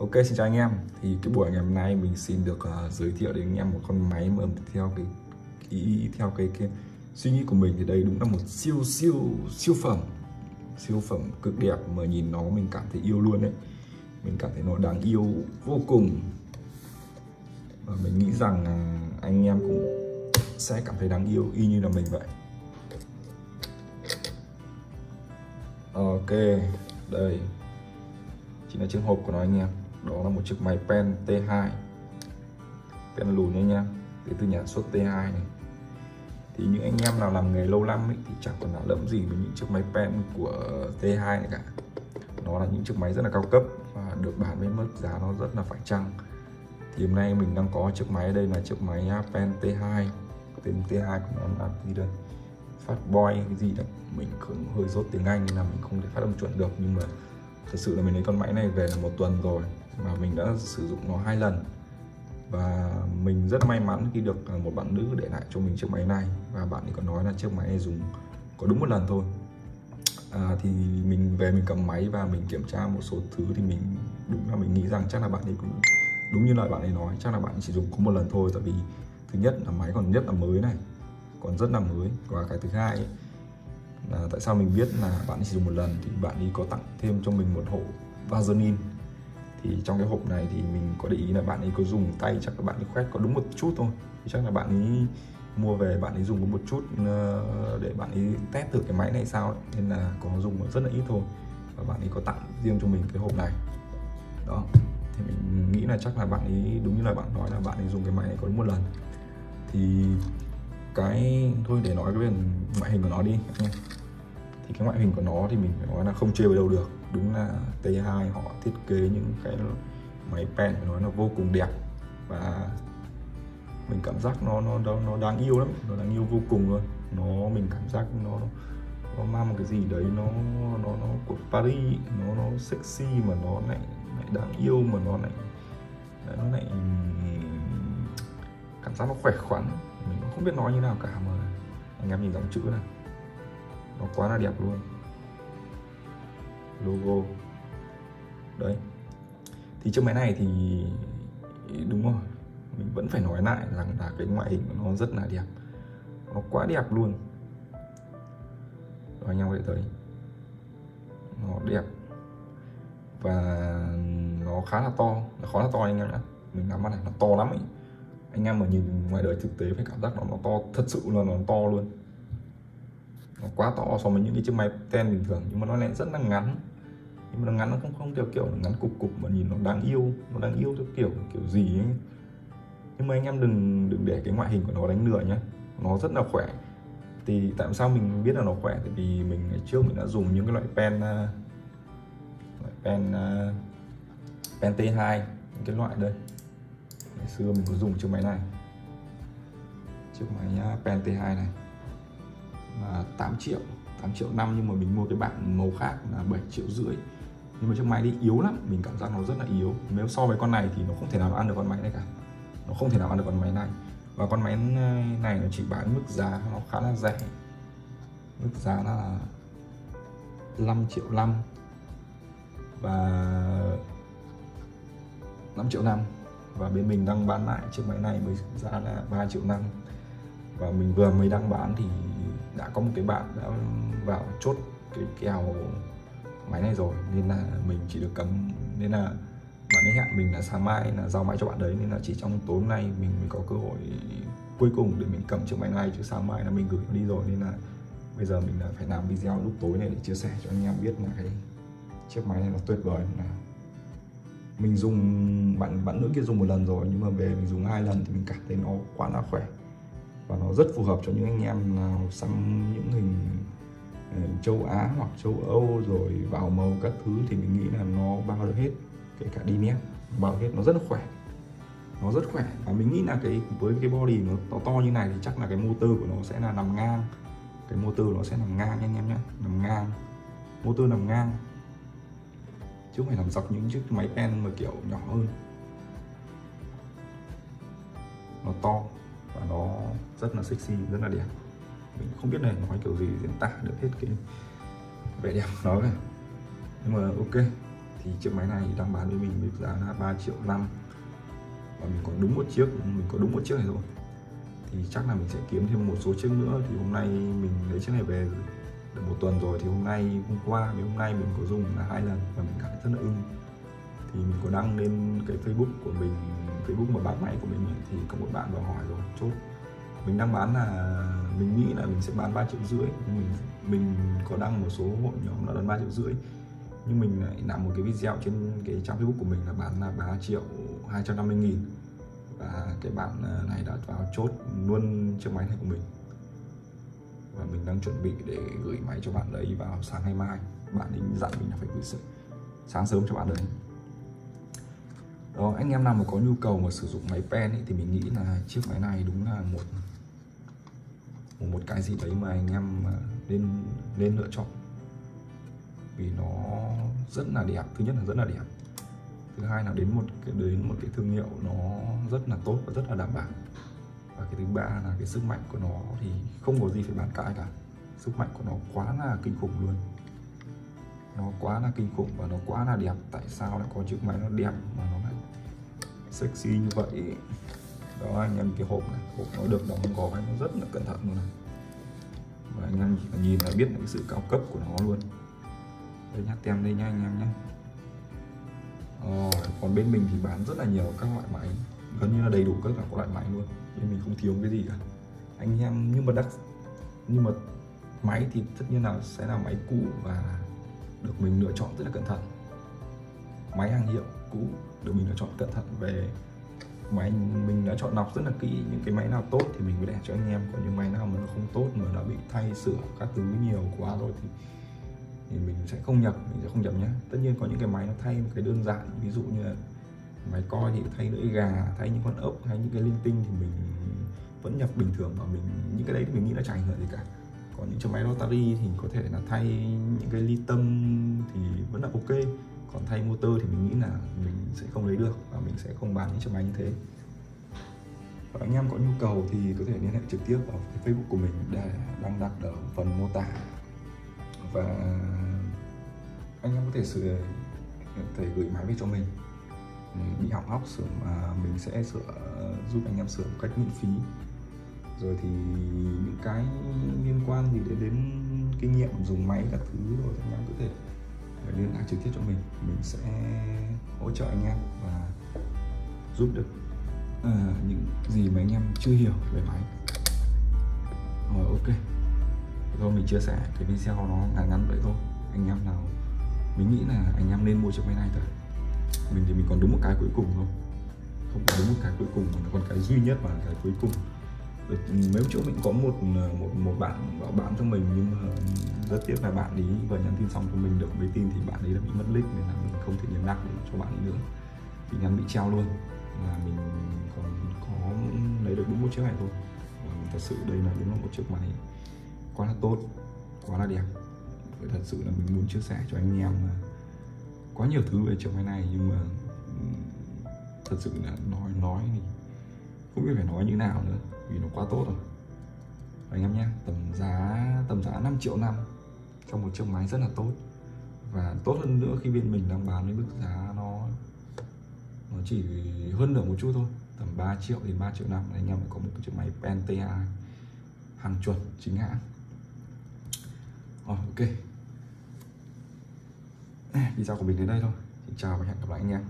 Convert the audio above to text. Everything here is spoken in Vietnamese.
Ok xin chào anh em. Thì cái buổi ngày hôm nay mình xin được uh, giới thiệu đến anh em một con máy mà theo cái ý theo cái, cái suy nghĩ của mình thì đây đúng là một siêu siêu siêu phẩm. Siêu phẩm cực đẹp mà nhìn nó mình cảm thấy yêu luôn đấy. Mình cảm thấy nó đáng yêu vô cùng. Và mình nghĩ rằng uh, anh em cũng sẽ cảm thấy đáng yêu y như là mình vậy. Ok đây. Chính là chiếc hộp của nó anh em đó là một chiếc máy pen T2 pen lùn nha anh em đến từ nhà xuất T2 này. Thì những anh em nào làm nghề lâu năm ấy, thì chẳng còn lạ lẫm gì với những chiếc máy pen của T2 này cả. Nó là những chiếc máy rất là cao cấp và được bán với mức giá nó rất là phải chăng. Thì hôm nay mình đang có chiếc máy đây là chiếc máy à, pen T2 tên T2 của nó là gì đây? Phát boy cái gì đấy. Mình cũng hơi rốt tiếng Anh nên là mình không thể phát âm chuẩn được. Nhưng mà thật sự là mình lấy con máy này về là một tuần rồi mà mình đã sử dụng nó hai lần. Và mình rất may mắn khi được à, một bạn nữ để lại cho mình chiếc máy này. Và bạn ấy có nói là chiếc máy này dùng có đúng một lần thôi. À, thì mình về mình cầm máy và mình kiểm tra một số thứ thì mình đúng là mình nghĩ rằng chắc là bạn ấy cũng đúng như lời bạn ấy nói chắc là bạn ấy chỉ dùng có một lần thôi. Tại vì thứ nhất là máy còn nhất là mới này còn rất là mới. Và cái thứ hai ấy, là tại sao mình biết là bạn ấy chỉ dùng một lần thì bạn ấy có tặng thêm cho mình một hộp Vaseline thì trong cái hộp này thì mình có để ý là bạn ấy có dùng tay, chắc là bạn ấy khoét có đúng một chút thôi. Thì chắc là bạn ấy mua về, bạn ấy dùng có một chút ờ, để bạn ấy test thử cái máy này sao ấy. nên là có dùng rất là ít thôi. Và bạn ấy có tặng riêng cho mình cái hộp này. Đó. Thì mình nghĩ là chắc là bạn ấy, đúng như là bạn nói là bạn ấy dùng cái máy này có đúng một lần. Thì cái, thôi để nói cái về ngoại hình của nó đi. Thì cái ngoại hình của nó thì mình phải nói là không chê vào đâu được đúng là T2 họ thiết kế những cái máy pen của nó là vô cùng đẹp. Và mình cảm giác nó nó nó, nó đáng yêu lắm nó đáng yêu vô cùng luôn. Nó mình cảm giác nó nó mang một cái gì đấy nó nó nó của Paris nó nó sexy mà nó lại lại đáng yêu mà nó lại nó lại cảm giác nó khỏe khoắn. Mình cũng không biết nói như nào cả mà anh em nhìn dòng chữ này. Nó quá là đẹp luôn logo. Đấy. Thì chiếc máy này thì, đúng rồi, mình vẫn phải nói lại rằng là cái ngoại hình của nó rất là đẹp. Nó quá đẹp luôn. Và anh em có thể thấy, nó đẹp. Và nó khá là to, nó khó là to anh em nhé. Mình nắm mắt này nó to lắm ấy. Anh em mà nhìn ngoài đời thực tế phải cảm giác nó nó to, thật sự là nó to luôn. Nó quá to so với những cái chiếc máy ten bình thường, nhưng mà nó lại rất là ngắn nhưng mà nó ngắn nó không không theo kiểu ngắn cục cục mà nhìn nó đáng yêu nó đáng yêu theo kiểu kiểu gì ấy. Nhưng mà anh em đừng đừng để cái ngoại hình của nó đánh lừa nhé nó rất là khỏe. Thì tại sao mình biết là nó khỏe? Tại vì mình ngày trước mình đã dùng những cái loại pen uh, loại pen uh, pen T2 những cái loại đây. Ngày xưa mình có dùng chiếc máy này. Chiếc máy à, pen T2 này là 8 triệu 8 triệu năm nhưng mà mình mua cái bản màu khác là 7 triệu rưỡi nhưng mà chiếc máy đi yếu lắm, mình cảm giác nó rất là yếu. Nếu so với con này thì nó không thể nào ăn được con máy này cả. Nó không thể nào ăn được con máy này. Và con máy này nó chỉ bán mức giá nó khá là rẻ. Mức giá là 5 triệu năm. Và 5 triệu năm. Và bên mình đang bán lại chiếc máy này với giá là 3 triệu năm. Và mình vừa mới đăng bán thì đã có một cái bạn đã vào chốt cái kèo máy này rồi, nên là mình chỉ được cấm nên là bạn ấy hẹn mình là sáng mai, là giao máy cho bạn đấy, nên là chỉ trong tối hôm nay mình mới có cơ hội cuối cùng để mình cầm chiếc máy này chứ sáng mai là mình gửi nó đi rồi, nên là bây giờ mình là phải làm video lúc tối này để chia sẻ cho anh em biết là cái chiếc máy này nó tuyệt vời, là mình dùng, bạn bạn nữ kia dùng một lần rồi, nhưng mà về mình dùng hai lần thì mình cảm thấy nó quá là khỏe và nó rất phù hợp cho những anh em nào xăm những hình Ừ, châu Á hoặc châu Âu rồi vào màu các thứ thì mình nghĩ là nó bao được hết, kể cả đi nét, bao hết. Nó rất là khỏe, nó rất khỏe. Và mình nghĩ là cái, với cái body nó to to như này thì chắc là cái motor của nó sẽ là nằm ngang. Cái motor nó sẽ nằm ngang anh em nhé nằm ngang, motor nằm ngang. Chứ không phải nằm dọc những chiếc máy pen mà kiểu nhỏ hơn. Nó to và nó rất là sexy, rất là đẹp không biết này nói kiểu gì diễn tả được hết cái vẻ đẹp của nó cả. Nhưng mà ok, thì chiếc máy này đang bán với mình với giá là 3 triệu năm. Và mình còn đúng một chiếc, mình có đúng một chiếc này rồi. thì chắc là mình sẽ kiếm thêm một số chiếc nữa. Thì hôm nay mình lấy chiếc này về được một tuần rồi thì hôm nay, hôm qua với hôm nay mình có dùng là hai lần và mình cảm thấy rất là ưng. Thì mình có đăng lên cái Facebook của mình, Facebook mà bán máy của mình thì có một bạn vào hỏi rồi, chốt, mình đang bán là mình nghĩ là mình sẽ bán 3 triệu rưỡi. Mình mình có đăng một số hội nhóm là bán 3 triệu rưỡi. Nhưng mình lại làm một cái video trên cái trang Facebook của mình là bán là 3 triệu 250 nghìn. Và cái bạn à, này đã vào chốt luôn chiếc máy này của mình. Và mình đang chuẩn bị để gửi máy cho bạn đấy vào sáng ngày mai. Bạn ấy dặn mình là phải gửi sáng sớm cho bạn đấy. Đó anh em nào mà có nhu cầu mà sử dụng máy pen ấy, thì mình nghĩ là chiếc máy này đúng là một một cái gì đấy mà anh em à, nên nên lựa chọn. Vì nó rất là đẹp, thứ nhất là rất là đẹp. Thứ hai là đến một cái, đến một cái thương hiệu nó rất là tốt và rất là đảm bảo. Và cái thứ ba là cái sức mạnh của nó thì không có gì phải bàn cãi cả. Sức mạnh của nó quá là kinh khủng luôn. Nó quá là kinh khủng và nó quá là đẹp. Tại sao lại có chiếc máy nó đẹp mà nó lại sexy như vậy? Đó anh em cái hộp này hộp nó được đóng gói nó rất là cẩn thận luôn này. Và anh em nhìn là biết cái sự cao cấp của nó luôn. Đây nhá tem đây nha anh em nhé ờ, còn bên mình thì bán rất là nhiều các loại máy. Gần như là đầy đủ các loại máy luôn. Nên mình không thiếu cái gì cả. Anh em nhưng mà đắt nhưng mà máy thì tất nhiên là sẽ là máy cũ và được mình lựa chọn rất là cẩn thận. Máy hàng hiệu cũ được mình lựa chọn cẩn thận về máy mình đã chọn lọc rất là kỹ những cái máy nào tốt thì mình mới để cho anh em. Còn những máy nào mà nó không tốt mà đã bị thay sửa các thứ nhiều quá rồi thì thì mình sẽ không nhập, mình sẽ không nhập nhé. Tất nhiên có những cái máy nó thay một cái đơn giản, ví dụ như là máy coi thì thay lưỡi gà, thay những con ốc hay những cái linh tinh thì mình vẫn nhập bình thường và mình, những cái đấy thì mình nghĩ là chẳng ảnh hưởng gì cả. Còn những chiếc máy rotary thì có thể là thay những cái ly tâm thì vẫn là ok còn thay motor thì mình nghĩ là mình sẽ không lấy được và mình sẽ không bán những chiếc máy như thế. Và anh em có nhu cầu thì có thể liên hệ trực tiếp vào cái Facebook của mình để đăng đặt ở phần mô tả. Và anh em có thể sửa, thể gửi máy về cho mình. Bị hỏng hóc sửa mà mình sẽ sửa, giúp anh em sửa một cách miễn phí. Rồi thì những cái liên quan gì đến đến kinh nghiệm dùng máy các thứ rồi anh em có thể liên lạc trực tiếp cho mình. Mình sẽ hỗ trợ anh em và giúp được uh, những gì mà anh em chưa hiểu về máy. Rồi ok. Thôi mình chia sẻ cái video nó ngắn ngắn vậy thôi. Anh em nào mình nghĩ là anh em nên mua chiếc máy này thôi. Mình thì mình còn đúng một cái cuối cùng thôi. Không có đúng một cái cuối cùng mà còn cái duy nhất và cái cuối cùng mấy chỗ mình có một à, một một bạn bảo bán cho mình, nhưng mà rất tiếc là bạn ấy vừa nhắn tin xong cho mình được mấy tin thì bạn ấy đã bị mất link nên là mình không thể liên lạc được cho bạn ấy nữa. Thì nhắn bị treo luôn, là mình còn có lấy được đúng một chiếc này thôi. Và thật sự đây là đúng là một chiếc máy quá là tốt, quá là đẹp. Và thật sự là mình muốn chia sẻ cho anh em quá nhiều thứ về chiếc máy này, nhưng mà thật sự là nói nói thì không biết phải nói như nào nữa vì nó quá tốt rồi. Anh em nhé, tầm giá tầm giá 5 triệu năm cho một chiếc máy rất là tốt. Và tốt hơn nữa khi bên mình đang bán với mức giá nó nó chỉ hơn nửa một chút thôi. Tầm 3 triệu đến 3 triệu năm, anh em có một chiếc máy Penta hàng chuẩn chính hãng. Rồi, ok. Video của mình đến đây thôi. Xin chào và hẹn gặp lại anh em.